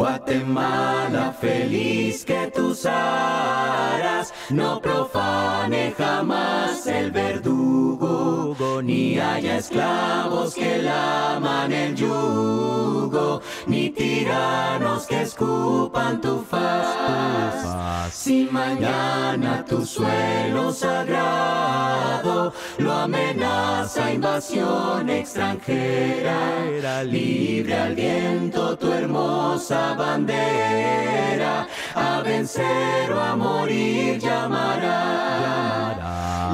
Guatemala feliz que tus aras no profane jamás el verdugo, ni haya esclavos que laman el yugo, ni tiranos que escupan tu faz. Si mañana tu suelo sagrado lo amenaza invasión extranjera, libre al viento tu hermosa bandera, a vencer o a morir llamará.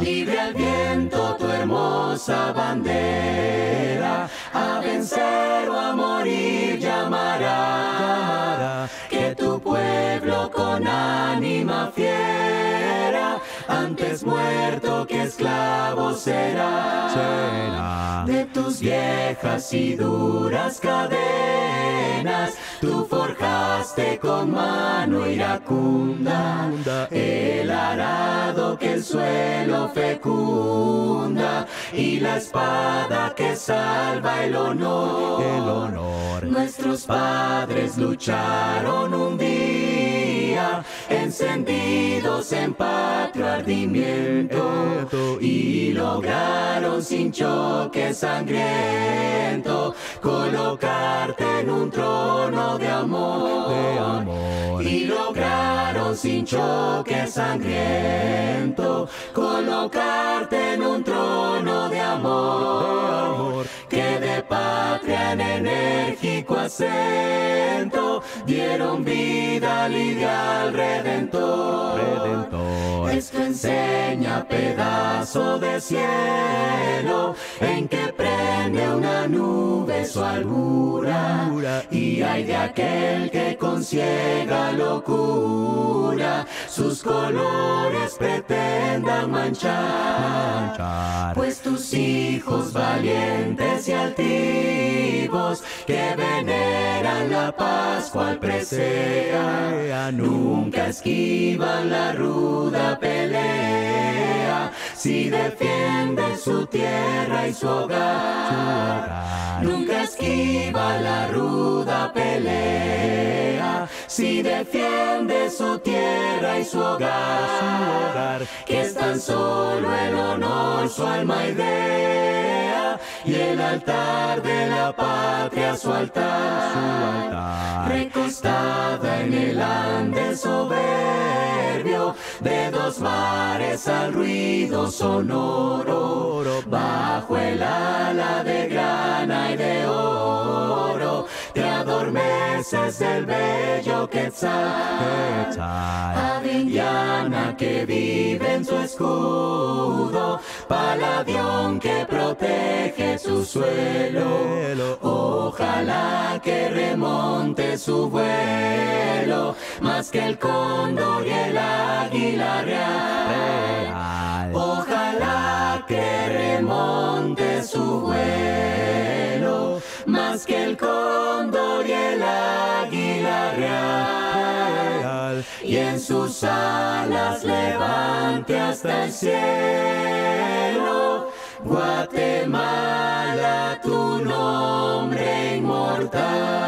Libre al viento tu hermosa bandera, a vencer o a morir llamará. Que tu pueblo con ánima fiera, antes muerto que esclavo será. será. De tus viejas y duras cadenas, tú forjaste con mano iracunda el arado que el suelo fecunda y la espada que salva el honor. El honor. Nuestros padres lucharon un día, encendidos en patrio ardimiento, y lograron sin choque sangriento colocarte en un trono de amor. De amor. Y lograron sin choque sangriento colocarte en un trono de amor. De amor. Que de patria en enérgico acento dieron vida al ideal redentor. Redentor. Esto enseña pedazo de cielo en que prende una nube su albura y hay de aquel que con ciega locura sus colores pretendan manchar. Manchar. Pues tus hijos valientes y altivos que veneran la Pascua al presea, nunca esquivan la ruda pelea, si defienden su tierra y su hogar. Nunca esquiva la ruda pelea, si defiende su tierra y su hogar. Que es tan solo el honor, su alma y el altar de la patria su altar. Recostada en el ande soberbio, de dos mares al ruido sonoro, bajo el ala de grana y de oro, te adormeces del bello quetzal. Quetzal. Ave indiana que vive en su escudo, paladión que protege su suelo. Ojalá que remonte su vuelo, más que el cóndor y el águila real. Ojalá que remonte su vuelo, más que el cóndor y el águila real. Y en sus alas levante hasta el cielo, Guatemala, tu nombre inmortal.